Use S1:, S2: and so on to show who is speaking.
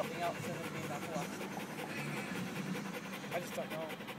S1: something else in the being that I just don't know.